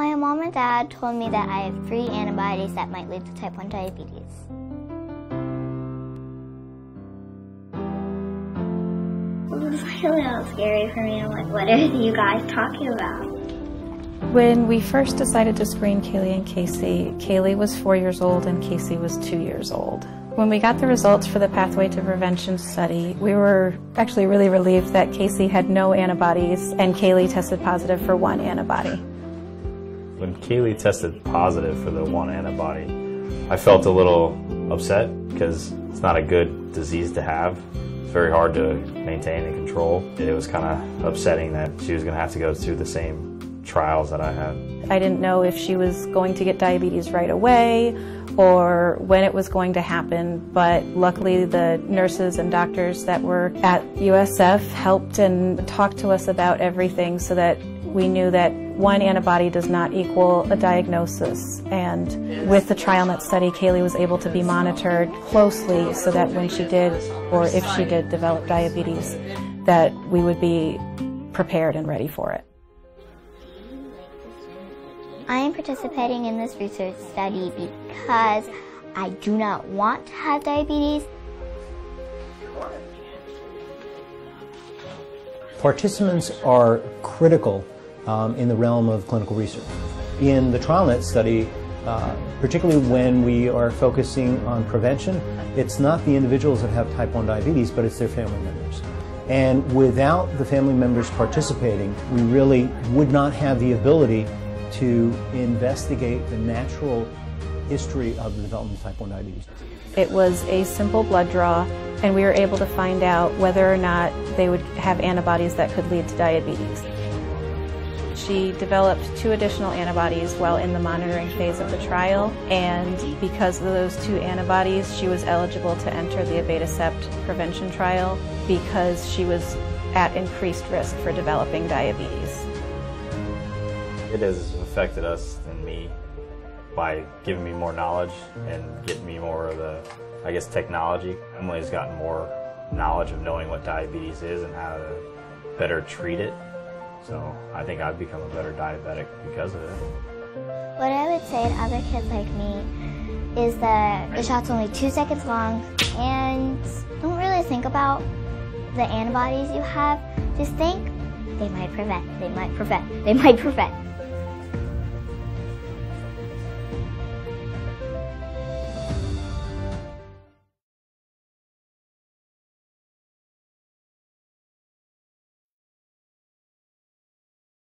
My mom and dad told me that I have three antibodies that might lead to type 1 diabetes. It was like a little scary for me. I'm like, what are you guys talking about? When we first decided to screen Kaley and Casey, Kaley was four years old and Casey was two years old. When we got the results for the Pathway to Prevention study, we were actually really relieved that Casey had no antibodies and Kaley tested positive for one antibody. When Kaley tested positive for the one antibody, I felt a little upset because it's not a good disease to have. It's very hard to maintain and control. It was kind of upsetting that she was going to have to go through the same trials that I had. I didn't know if she was going to get diabetes right away or when it was going to happen, but luckily the nurses and doctors that were at USF helped and talked to us about everything so that we knew that one antibody does not equal a diagnosis. And with the TrialNet study, Kaley was able to be monitored closely so that when she did, or if she did develop diabetes, that we would be prepared and ready for it. I am participating in this research study because I do not want to have diabetes. Participants are critical um, in the realm of clinical research. In the TrialNet study, uh, particularly when we are focusing on prevention, it's not the individuals that have type 1 diabetes, but it's their family members. And without the family members participating, we really would not have the ability to investigate the natural history of the development of type 1 diabetes. It was a simple blood draw, and we were able to find out whether or not they would have antibodies that could lead to diabetes. She developed two additional antibodies while in the monitoring phase of the trial, and because of those two antibodies, she was eligible to enter the abatacept prevention trial because she was at increased risk for developing diabetes. It has affected us and me by giving me more knowledge and getting me more of the, I guess, technology. Emily's gotten more knowledge of knowing what diabetes is and how to better treat it. So I think I've become a better diabetic because of it. What I would say to other kids like me is that the shot's only two seconds long and don't really think about the antibodies you have. Just think they might prevent, they might prevent, they might prevent.